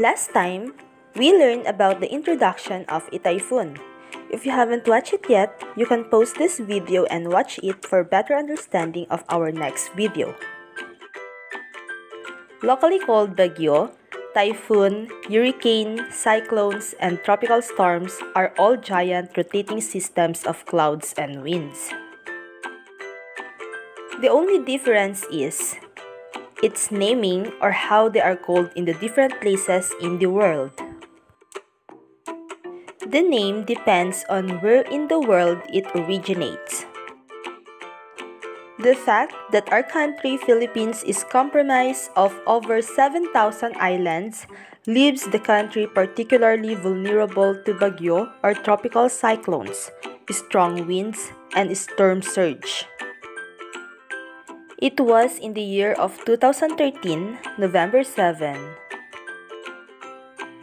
Last time, we learned about the introduction of typhoon. If you haven't watched it yet, you can pause this video and watch it for better understanding of our next video. Locally called Bagyo, typhoon, hurricane, cyclones, and tropical storms are all giant rotating systems of clouds and winds. The only difference is its naming or how they are called in the different places in the world. The name depends on where in the world it originates. The fact that our country, Philippines, is comprised of over 7,000 islands leaves the country particularly vulnerable to bagyo or tropical cyclones, strong winds, and storm surge. It was in the year of 2013, November 7,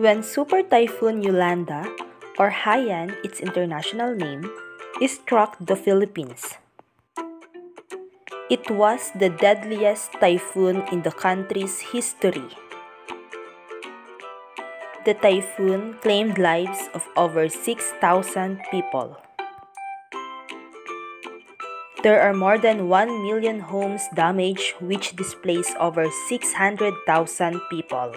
when Super Typhoon Yolanda, or Haiyan, its international name, struck the Philippines. It was the deadliest typhoon in the country's history. The typhoon claimed lives of over 6,000 people. There are more than 1 million homes damaged, which displace over 600,000 people.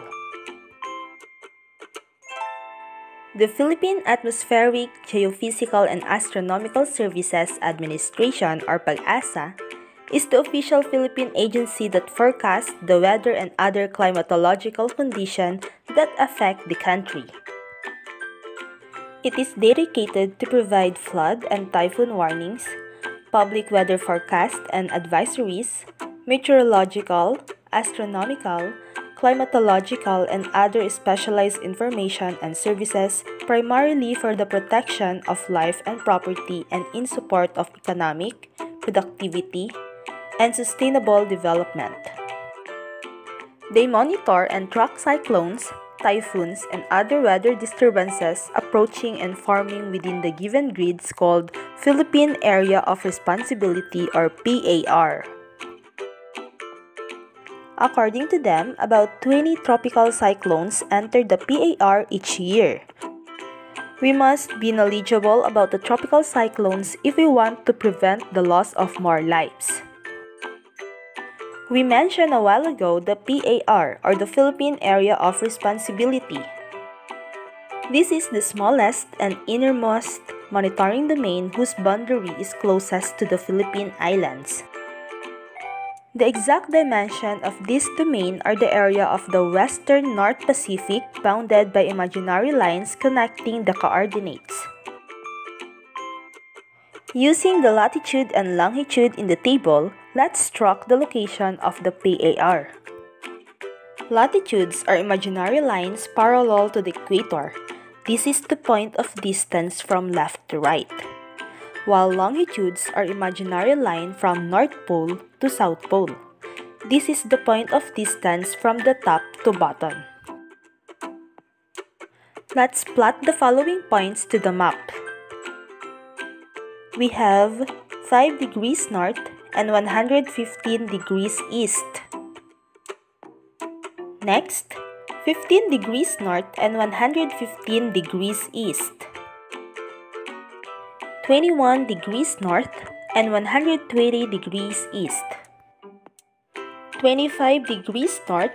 The Philippine Atmospheric, Geophysical and Astronomical Services Administration or PAGASA is the official Philippine agency that forecasts the weather and other climatological conditions that affect the country. It is dedicated to provide flood and typhoon warnings, public weather forecast and advisories, meteorological, astronomical, climatological, and other specialized information and services primarily for the protection of life and property and in support of economic, productivity, and sustainable development. They monitor and track cyclones, typhoons, and other weather disturbances approaching and forming within the given grids called Philippine Area of Responsibility or PAR. According to them, about 20 tropical cyclones enter the PAR each year. We must be knowledgeable about the tropical cyclones if we want to prevent the loss of more lives. We mentioned a while ago the PAR or the Philippine Area of Responsibility. This is the smallest and innermost monitoring domain whose boundary is closest to the Philippine Islands. The exact dimension of this domain are the area of the western North Pacific bounded by imaginary lines connecting the coordinates. Using the latitude and longitude in the table, let's track the location of the PAR. Latitudes are imaginary lines parallel to the equator. This is the point of distance from left to right. While longitudes are imaginary line from North Pole to South Pole. This is the point of distance from the top to bottom. Let's plot the following points to the map we have 5 degrees north and 115 degrees east. Next, 15 degrees north and 115 degrees east. 21 degrees north and 120 degrees east. 25 degrees north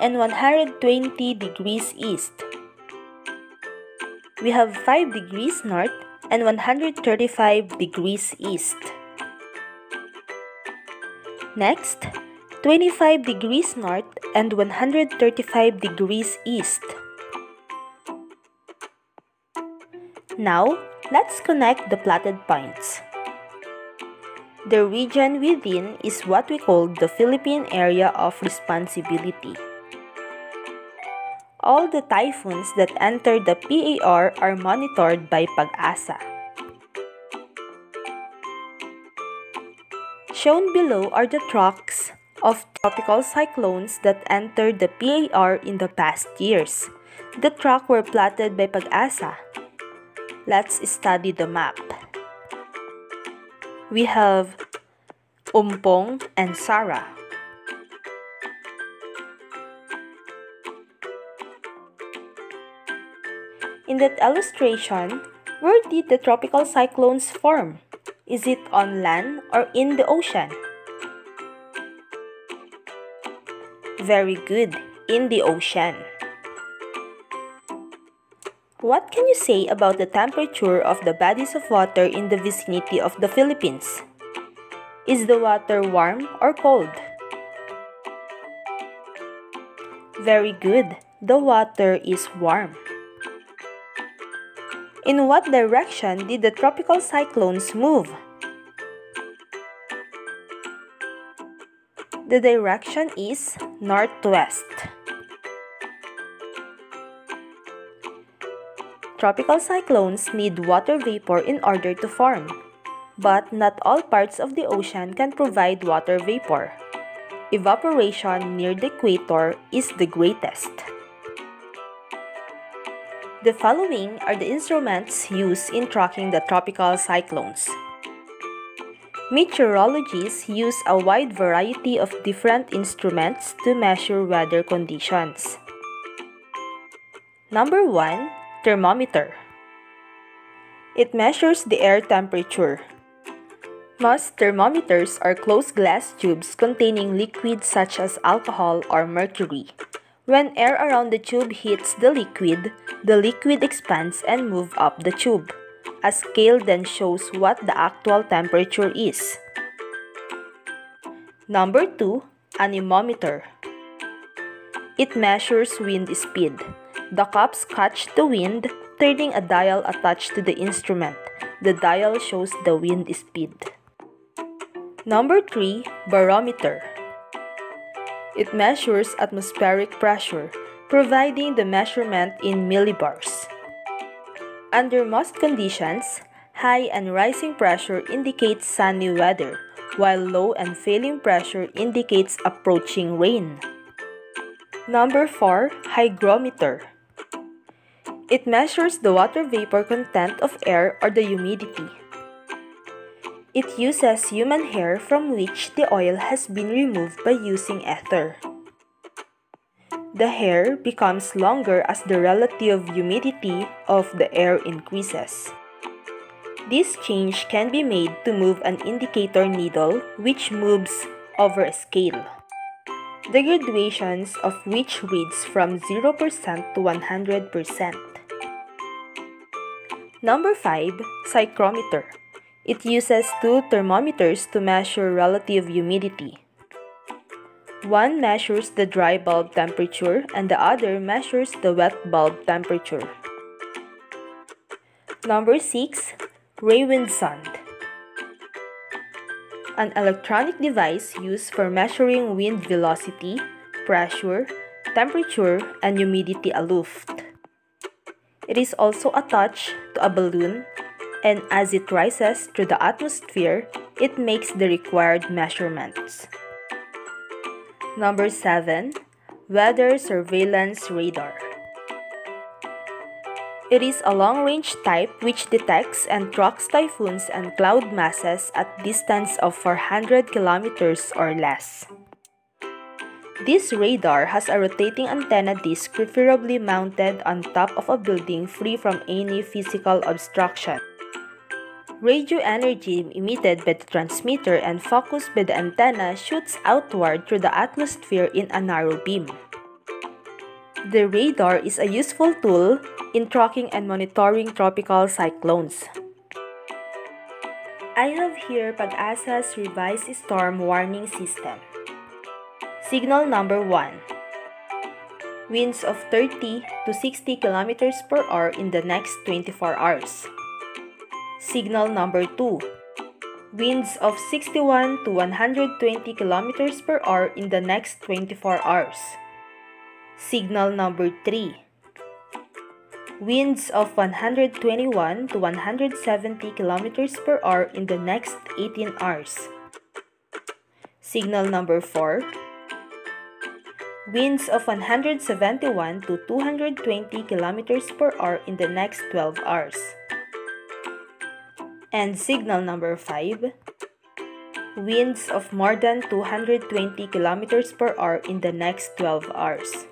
and 120 degrees east. We have 5 degrees north and 135 degrees east. Next, 25 degrees north and 135 degrees east. Now, let's connect the plotted points. The region within is what we call the Philippine Area of Responsibility. All the typhoons that enter the PAR are monitored by PAGASA. Shown below are the tracks of tropical cyclones that entered the PAR in the past years. The track were plotted by PAGASA. Let's study the map. We have Ompong and Sara. In that illustration, where did the tropical cyclones form? Is it on land or in the ocean? Very good, in the ocean. What can you say about the temperature of the bodies of water in the vicinity of the Philippines? Is the water warm or cold? Very good. The water is warm. In what direction did the tropical cyclones move? The direction is northwest. Tropical cyclones need water vapor in order to form, but not all parts of the ocean can provide water vapor. Evaporation near the equator is the greatest. The following are the instruments used in tracking the tropical cyclones. Meteorologists use a wide variety of different instruments to measure weather conditions. Number 1 Thermometer. It measures the air temperature. Most thermometers are closed glass tubes containing liquids such as alcohol or mercury. When air around the tube hits the liquid, the liquid expands and moves up the tube. A scale then shows what the actual temperature is. Number 2. Anemometer. It measures wind speed. The cups catch the wind, turning a dial attached to the instrument. The dial shows the wind speed. Number 3. Barometer. It measures atmospheric pressure, providing the measurement in millibars. Under most conditions, high and rising pressure indicates sunny weather, while low and falling pressure indicates approaching rain. Number 4. Hygrometer. It measures the water vapor content of air or the humidity. It uses human hair from which the oil has been removed by using ether. The hair becomes longer as the relative humidity of the air increases. This change can be made to move an indicator needle which moves over a scale. The graduations of which reads from 0% to 100%. Number 5. Psychrometer. It uses two thermometers to measure relative humidity. One measures the dry bulb temperature and the other measures the wet bulb temperature. Number 6. Rawinsonde. An electronic device used for measuring wind velocity, pressure, temperature, and humidity aloft. It is also attached to a balloon, and as it rises through the atmosphere, it makes the required measurements. Number 7. Weather Surveillance Radar It is a long-range type which detects and tracks typhoons and cloud masses at distance of 400 kilometers or less. This radar has a rotating antenna disc preferably mounted on top of a building free from any physical obstruction. Radio energy emitted by the transmitter and focused by the antenna shoots outward through the atmosphere in a narrow beam. The radar is a useful tool in tracking and monitoring tropical cyclones. I have here PAGASA's revised storm warning system. Signal number 1 Winds of 30 to 60 km per hour in the next 24 hours. Signal number 2 Winds of 61 to 120 km per hour in the next 24 hours. Signal number 3 Winds of 121 to 170 km per hour in the next 18 hours. Signal number 4 winds of 171 to 220 kilometers per hour in the next 12 hours. And signal number 5, winds of more than 220 kilometers per hour in the next 12 hours.